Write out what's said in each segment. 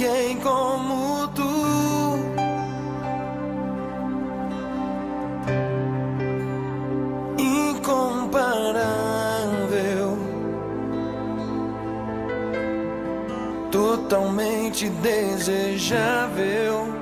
ninguém como tu. Incomparável, totalmente desejável.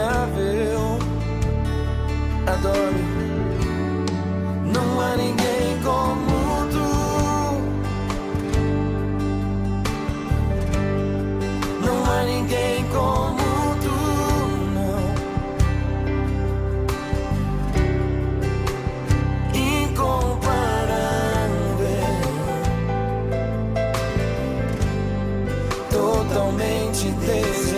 imaginável. Adoro. Não há ninguém como tu. Não há ninguém como tu. Incomparável. totalmente desigual.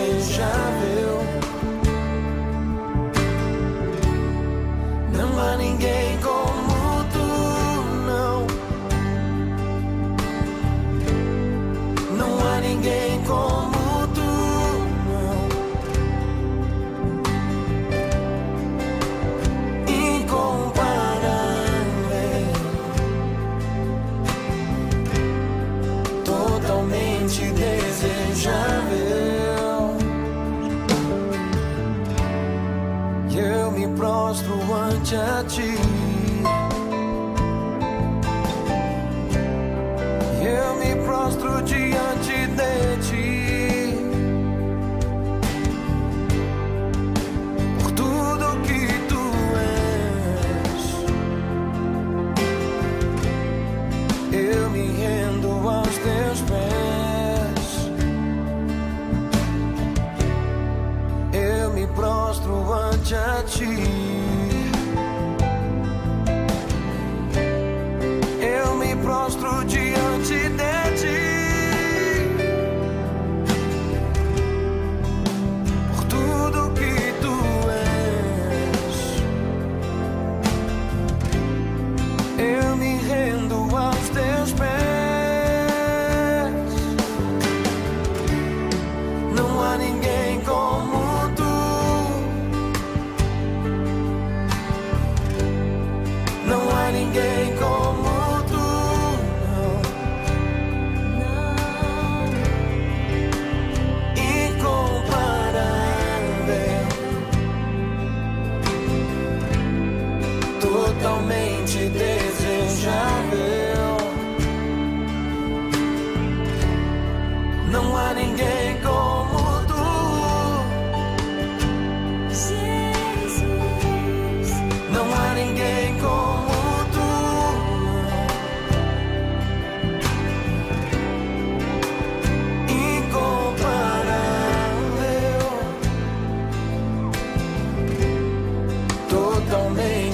me prostro ante a ti.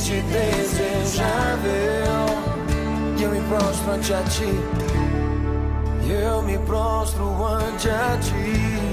limite desejável. E eu me prostro ante a ti. E eu me prostro ante a ti.